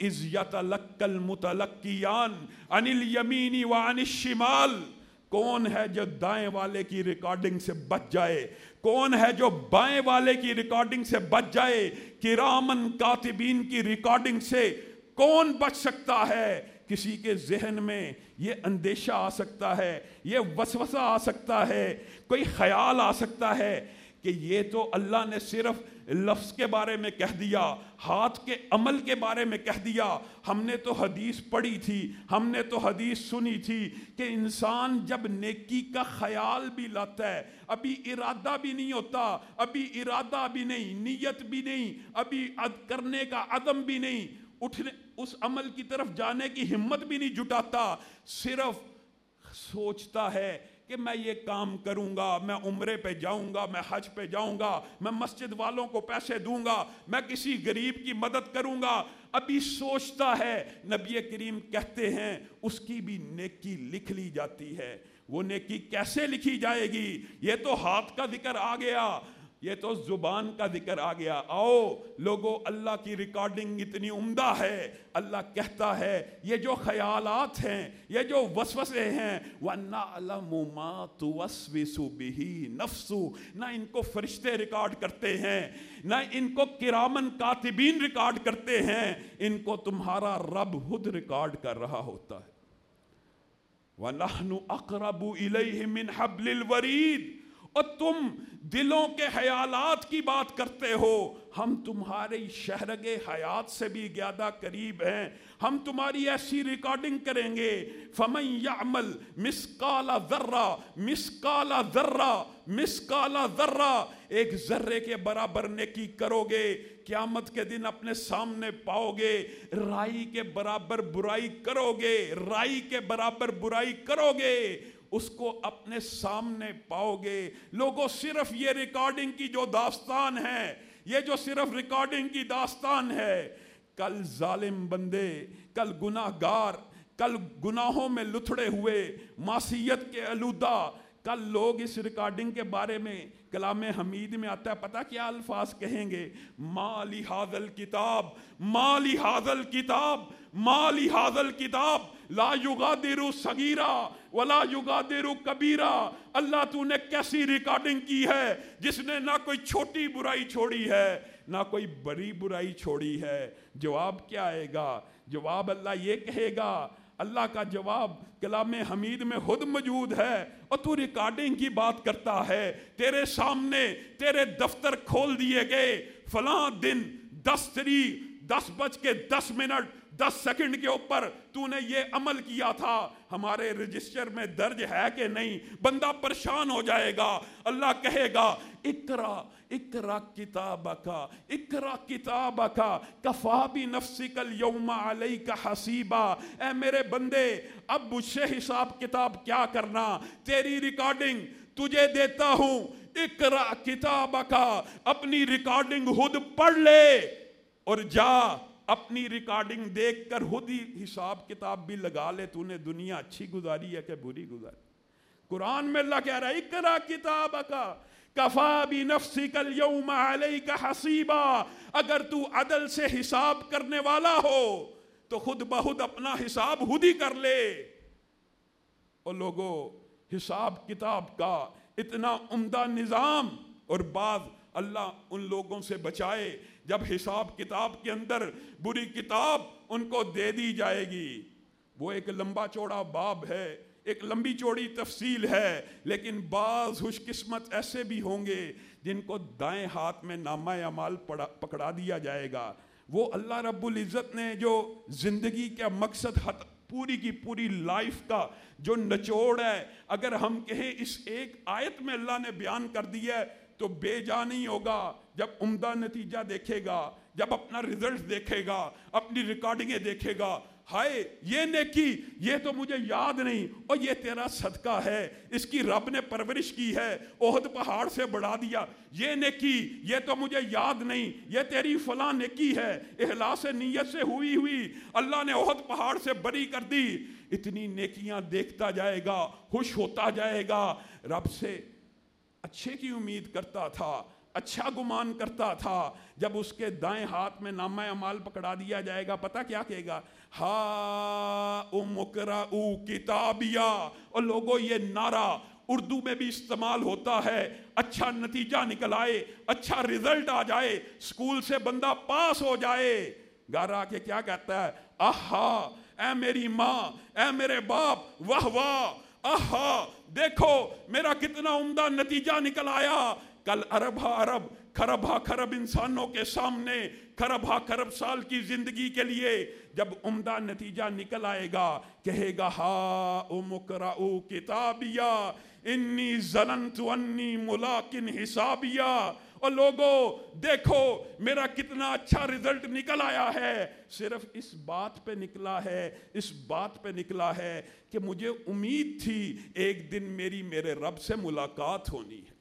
از یتلق المتلقیان عن الیمینی وعن الشمال. کون ہے جو دائیں والے کی ریکارڈنگ سے بچ جائے؟ کون ہے جو بائیں والے کی ریکارڈنگ سے بچ جائے؟ کرامن کاتبین کی ریکارڈنگ سے کون بچ سکتا ہے؟ کسی کے ذہن میں یہ اندیشہ آ سکتا ہے، یہ وسوسہ آ سکتا ہے، کوئی خیال آ سکتا ہے کہ یہ تو اللہ نے صرف لفظ کے بارے میں کہہ دیا، ہاتھ کے عمل کے بارے میں کہہ دیا۔ ہم نے تو حدیث پڑھی تھی، ہم نے تو حدیث سنی تھی کہ انسان جب نیکی کا خیال بھی لاتا ہے، ابھی ارادہ بھی نہیں ہوتا، ابھی ارادہ بھی نہیں، نیت بھی نہیں، ابھی کرنے کا عدم بھی نہیں۔ اٹھنے، اس عمل کی طرف جانے کی ہمت بھی نہیں جٹاتا، صرف سوچتا ہے کہ میں یہ کام کروں گا، میں عمرے پہ جاؤں گا، میں حج پہ جاؤں گا، میں مسجد والوں کو پیسے دوں گا، میں کسی غریب کی مدد کروں گا۔ ابھی سوچتا ہے، نبی کریم کہتے ہیں، اس کی بھی نیکی لکھ لی جاتی ہے۔ وہ نیکی کیسے لکھی جائے گی؟ یہ تو ہاتھ کا ذکر آ گیا۔ یہ تو زبان کا ذکر آ گیا۔ آؤ، لوگو، اللہ کی ریکارڈنگ اتنی عمدہ ہے۔ اللہ کہتا ہے، یہ جو خیالات ہیں، یہ جو وسوسے ہیں وَنَعْلَمُ مَا تُوَسْوِسُ بِهِ نَفْسُ۔ نہ ان کو فرشتے ریکارڈ کرتے ہیں، نہ ان کو کرامن کاتبین ریکارڈ کرتے ہیں۔ ان کو تمہارا رب خود ریکارڈ کر رہا ہوتا ہے۔ وَنَحْنُ أَقْرَبُ إِلَيْهِ مِنْ حَبْلِ الْوَرِيدِ۔ اور تم دلوں کے خیالات کی بات کرتے ہو۔ ہم تمہاری شہرگ حیات سے بھی زیادہ قریب ہیں۔ ہم تمہاری ایسی ریکارڈنگ کریں گے۔ فمن یعمل مسکالا ذرہ مسکالا ذرہ مسکالا ذرہ ایک ذرے کے برابر نیکی کرو گے۔ قیامت کے دن اپنے سامنے پاؤ گے۔ رائی کے برابر برائی کرو گے۔ رائی کے برابر برائی کرو گے۔ اس کو اپنے سامنے پاؤ گے۔ لوگوں، صرف یہ ریکارڈنگ کی جو داستان ہے، یہ جو صرف ریکارڈنگ کی داستان ہے، کل ظالم بندے، کل گناہ گار کل گناہوں میں لتھڑے ہوئے معصیت کے علودہ کل لوگ اس ریکارڈنگ کے بارے میں کلام حمید میں آتا ہے، پتہ کیا الفاظ کہیں گے؟ مالی حاضل کتاب، مالی حاضل کتاب، مالی حاضل کتاب، لا یغادر صغیرہ ولا یغادر کبیرہ۔ اللہ تو نے کیسی ریکارڈنگ کی ہے جس نے نہ کوئی چھوٹی برائی چھوڑی ہے، نہ کوئی بڑی برائی چھوڑی ہے؟ جواب کیا آئے گا؟ جواب اللہ یہ کہے گا اللہ کا جواب کلام حمید میں خود موجود ہے، اور تو ریکارڈنگ کی بات کرتا ہے۔ تیرے سامنے تیرے دفتر کھول دیے گئے۔ فلاں دن دس تری، دس بج کے دس منٹ دس سیکنڈ کے اوپر تو نے یہ عمل کیا تھا۔ ہمارے رجسٹر میں درج ہے کہ نہیں، بندہ پریشان ہو جائے گا۔ اللہ کہے گا اکرا اکرا کتاب کا اکرا کتاب کا کفا بھی نفسی کل یوم علیہ کا حسیبہ اے میرے بندے، اب مجھ سے حساب کتاب کیا کرنا؟ تیری ریکارڈنگ تجھے دیتا ہوں۔ اکرا کتاب کا اپنی ریکارڈنگ خود پڑھ لے اور جا۔ اپنی ریکارڈنگ دیکھ کر خود ہی حساب کتاب بھی لگا لے، تو نے دنیا اچھی گزاری ہے کہ بری گزاری؟ قرآن میں اللہ کہہ رہا ہے اکرا کتاب کا کفا بھی نفسی کل یوم علیہ کا حسیبہ اگر تو عدل سے حساب کرنے والا ہو، تو خود بہت اپنا حساب خود ہی کر لے۔ اور لوگوں حساب کتاب کا اتنا عمدہ نظام اور بعض اللہ ان لوگوں سے بچائے۔ جب حساب کتاب کے اندر بری کتاب ان کو دے دی جائے گی، وہ ایک لمبا چوڑا باب ہے، ایک لمبی چوڑی تفصیل ہے، لیکن بعض خوش قسمت ایسے بھی ہوں گے جن کو دائیں ہاتھ میں نامہ اعمال پکڑا دیا جائے گا۔ وہ اللہ رب العزت نے جو زندگی کا مقصد پوری کی پوری لائف کا جو نچوڑ ہے، اگر ہم کہیں اس ایک آیت میں اللہ نے بیان کر دیا ہے تو بے جا نہیں ہوگا۔ جب عمدہ نتیجہ دیکھے گا، جب اپنا رزلٹ دیکھے گا، اپنی ریکارڈنگیں دیکھے گا، ہائے، یہ نیکی، یہ تو مجھے یاد نہیں، اور یہ تیرا صدقہ ہے، اس کی رب نے پرورش کی ہے، عہد پہاڑ سے بڑھا دیا، یہ نیکی، یہ تو مجھے یاد نہیں، یہ تیری فلاں نیکی ہے احلاس نیت سے ہوئی ہوئی، اللہ نے عہد پہاڑ سے بری کر دی۔ اتنی نیکیاں دیکھتا جائے گا، خوش ہوتا جائے گا، رب سے اچھے کی امید کرتا تھا اچھا گمان کرتا تھا۔ جب اس کے دائیں ہاتھ میں نامہ امال پکڑا دیا جائے گا، پتہ کیا کہے گا؟ ہا امکرا او کتابیا۔ اور لوگوں یہ نعرہ اردو میں بھی استعمال ہوتا ہے۔ اچھا نتیجہ نکل آئے اچھا رزلٹ آ جائے، سکول سے بندہ پاس ہو جائے۔ گھر آ کے کیا کہتا ہے؟ آہا، اے میری ماں، اے میرے باپ، واہ واہ، آہا دیکھو، میرا کتنا عمدہ نتیجہ نکل آیا۔ کل عرب ہا عرب کھرب ہا خرب انسانوں کے سامنے کھرب ہا خرب سال کی زندگی کے لیے جب عمدہ نتیجہ نکل آئے گا، کہے گا، ہا امکرعو کتابیا، انی ظننت انی ملاکن حسابیا۔ اور لوگوں دیکھو، میرا کتنا اچھا رزلٹ نکل آیا ہے۔ صرف اس بات پہ نکلا ہے، اس بات پہ نکلا ہے کہ مجھے امید تھی ایک دن میری میرے رب سے ملاقات ہونی ہے۔